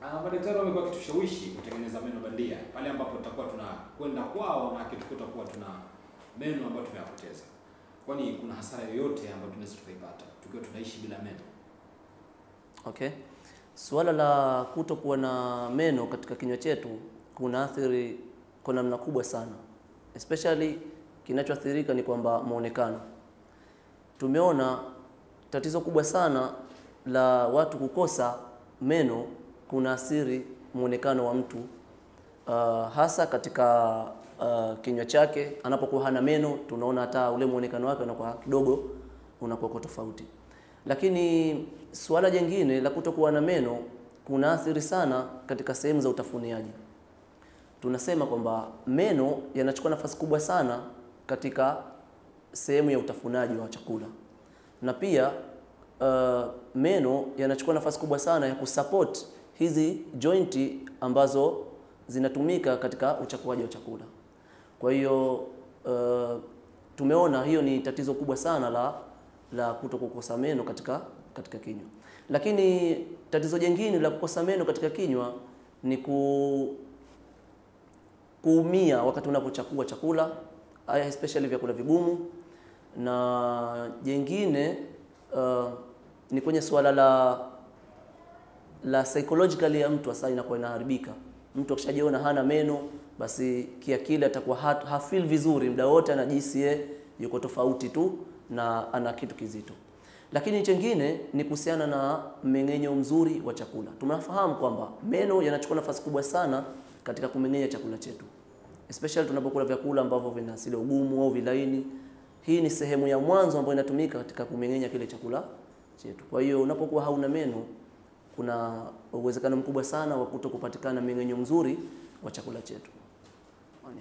madaktari wamekuwa kitushawishi kutengeneza meno bandia pale ambapo tutakuwa tunakwenda kwao na kitukuta kuwa tuna meno ambayo tumeyapoteza. Kwani kuna hasara yoyote ambayo tunaweza tukaipata tukiwa tunaishi bila meno? Okay. Suala la kutokuwa na meno katika kinywa chetu kuna athiri kwa namna kubwa sana, especially kinachoathirika ni kwamba muonekano. Tumeona tatizo kubwa sana la watu kukosa meno kuna asiri muonekano wa mtu uh, hasa katika uh, kinywa chake. Anapokuwa hana meno, tunaona hata ule muonekano wake unakuwa kidogo unakuwa kwa tofauti. Lakini suala jingine la kutokuwa na meno kuna athiri sana katika sehemu za utafuniaji. Tunasema kwamba meno yanachukua nafasi kubwa sana katika sehemu ya utafunaji wa chakula, na pia uh, meno yanachukua nafasi kubwa sana ya kusupport hizi jointi ambazo zinatumika katika uchakuaji wa chakula. Kwa hiyo uh, tumeona hiyo ni tatizo kubwa sana la la kuto kukosa meno katika katika kinywa. Lakini tatizo jingine la kukosa meno katika kinywa ni ku kuumia wakati unapochakua chakula, especially vyakula vigumu, na jingine uh, ni kwenye suala la la psychologically ya mtu hasa inakuwa inaharibika. Mtu akishajiona hana meno, basi kiakili atakuwa hafeel vizuri muda wote, anajihisi yeye yuko tofauti tu na ana kitu kizito. Lakini chengine ni kuhusiana na mmeng'enyo mzuri wa chakula. Tunafahamu kwamba meno yanachukua nafasi kubwa sana katika kumeng'enya chakula chetu, especially tunapokula vyakula ambavyo vina asili ugumu au vilaini. Hii ni sehemu ya mwanzo ambayo inatumika katika kumeng'enya kile chakula chetu. Kwa hiyo unapokuwa hauna meno, kuna uwezekano mkubwa sana wa kuto kupatikana mmeng'enyo mzuri wa chakula chetu. Maoni.